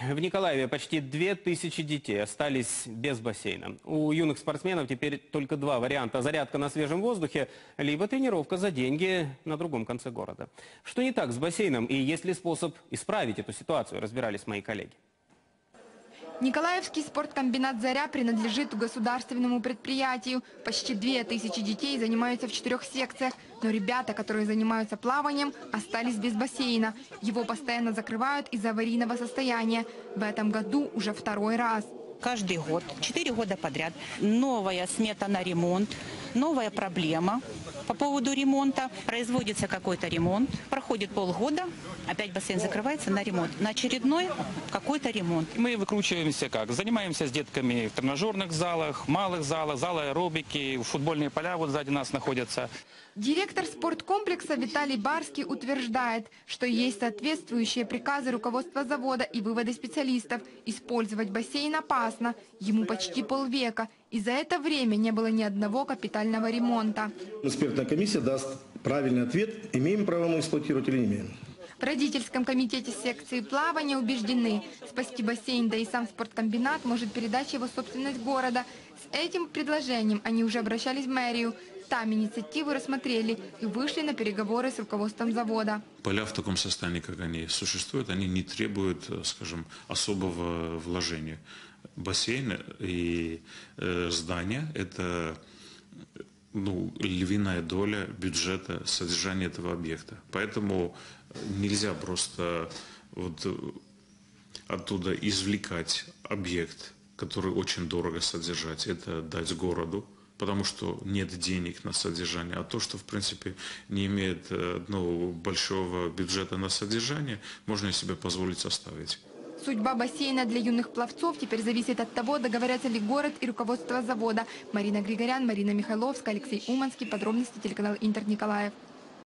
В Николаеве почти 2000 детей остались без бассейна. У юных спортсменов теперь только два варианта. Зарядка на свежем воздухе, либо тренировка за деньги на другом конце города. Что не так с бассейном и есть ли способ исправить эту ситуацию, разбирались мои коллеги. Николаевский спорткомбинат «Заря» принадлежит государственному предприятию. Почти две тысячи детей занимаются в четырех секциях. Но ребята, которые занимаются плаванием, остались без бассейна. Его постоянно закрывают из-за аварийного состояния. В этом году уже второй раз. Каждый год, 4 года подряд, новая смета на ремонт, новая проблема по поводу ремонта. Производится какой-то ремонт, проходит полгода, опять бассейн закрывается на ремонт. На очередной какой-то ремонт. Мы выкручиваемся как? Занимаемся с детками в тренажерных залах, малых залах, залы аэробики, футбольные поля вот сзади нас находятся. Директор спорткомплекса Виталий Барский утверждает, что есть соответствующие приказы руководства завода и выводы специалистов. Использовать бассейн опасно. Ему почти полвека. И за это время не было ни одного капитального ремонта. Экспертная комиссия даст правильный ответ, имеем право мы эксплуатировать или не имеем. В родительском комитете секции плавания убеждены, спасти бассейн, да и сам спорткомбинат может передать его собственность города. С этим предложением они уже обращались в мэрию. Там инициативу рассмотрели и вышли на переговоры с руководством завода. Поля в таком состоянии, как они существуют, они не требуют, э, скажем, особого вложения. Бассейн и э, здание – это ну, львиная доля бюджета содержания этого объекта. Поэтому нельзя просто вот э, оттуда извлекать объект, который очень дорого содержать, это дать городу, потому что нет денег на содержание, а то, что, в принципе, не имеет э, ну, большого бюджета на содержание, можно себе позволить оставить. Судьба бассейна для юных пловцов теперь зависит от того, договорятся ли город и руководство завода. Марина Григорян, Марина Михайловская, Алексей Уманский. Подробности телеканал Интер Николаев.